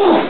Oh!